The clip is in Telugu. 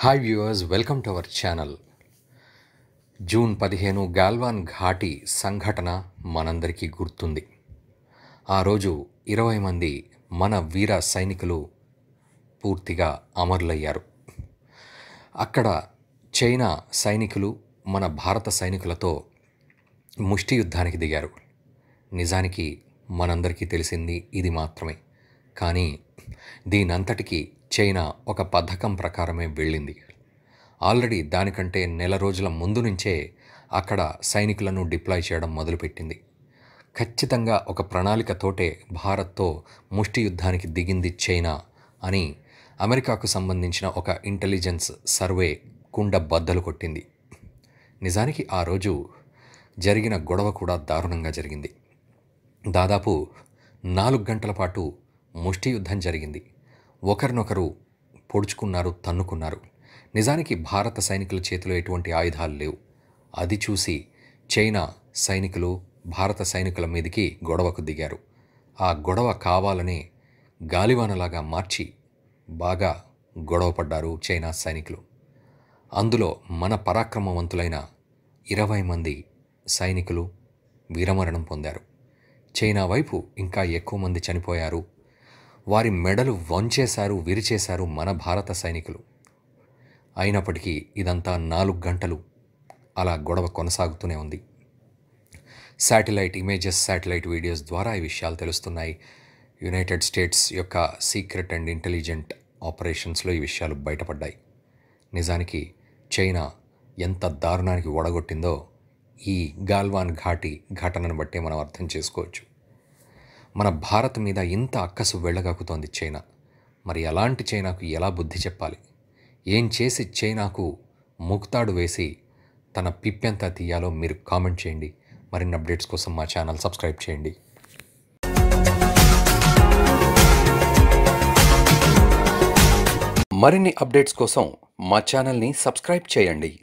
Hi viewers welcome to our channel June పదిహేను గాల్వాన్ ఘాటి సంఘటన మనందరికీ గుర్తుంది. ఆ రోజు ఇరవై మంది మన వీర సైనికులు పూర్తిగా అమరులయ్యారు. అక్కడ చైనా సైనికులు మన భారత సైనికులతో ముష్టి యుద్ధానికి దిగారు. నిజానికి మనందరికీ తెలిసింది ఇది మాత్రమే. కానీ దీనంతటికీ చైనా ఒక పథకం ప్రకారమే వెళ్ళింది. ఆల్రెడీ దానికంటే నెల రోజుల ముందు నుంచే అక్కడ సైనికులను డిప్లాయ్ చేయడం మొదలుపెట్టింది. ఖచ్చితంగా ఒక ప్రణాళికతోటే భారత్తో ముష్టి యుద్ధానికి దిగింది చైనా అని అమెరికాకు సంబంధించిన ఒక ఇంటెలిజెన్స్ సర్వే కుండ బద్దలు కొట్టింది. నిజానికి ఆ రోజు జరిగిన గొడవ కూడా దారుణంగా జరిగింది. దాదాపు నాలుగు గంటల పాటు ముష్టి యుద్ధం జరిగింది. ఒకరినొకరు పొడుచుకున్నారు తన్నుకున్నారు. నిజానికి భారత సైనికుల చేతిలో ఎటువంటి ఆయుధాలు లేవు. అది చూసి చైనా సైనికులు భారత సైనికుల మీదకి గొడవకు దిగారు. ఆ గొడవ కావాలనే గాలివానలాగా మార్చి బాగా గొడవపడ్డారు చైనా సైనికులు. అందులో మన పరాక్రమవంతులైన ఇరవై మంది సైనికులు వీరమరణం పొందారు. చైనా వైపు ఇంకా ఎక్కువ మంది చనిపోయారు. వారి మెడలు వంచేశారు విరిచేశారు మన భారత సైనికులు. అయినప్పటికీ ఇదంతా నాలుగు గంటలు అలా గొడవ కొనసాగుతూనే ఉంది. శాటిలైట్ ఇమేజెస్ శాటిలైట్ వీడియోస్ ద్వారా ఈ విషయాలు తెలుస్తున్నాయి. యునైటెడ్ స్టేట్స్ యొక్క సీక్రెట్ అండ్ ఇంటెలిజెంట్ ఆపరేషన్స్లో ఈ విషయాలు బయటపడ్డాయి. నిజానికి చైనా ఎంత దారుణానికి ఒడగొట్టిందో ఈ గాల్వాన్ ఘాటి ఘటనను బట్టే మనం అర్థం చేసుకోవచ్చు. మన భారత్ మీద ఇంత అక్కసు వెళ్ళగక్కుతోంది చైనా. మరి అలాంటి చైనాకు ఎలా బుద్ధి చెప్పాలి? ఏం చేసి చైనాకు ముక్తాడు వేసి తన పిప్పెంత తీయాలో మీరు కామెంట్ చేయండి. మరిన్ని అప్డేట్స్ కోసం మా ఛానల్ సబ్స్క్రైబ్ చేయండి. మరిన్ని అప్డేట్స్ కోసం మా ఛానల్ని సబ్స్క్రైబ్ చేయండి.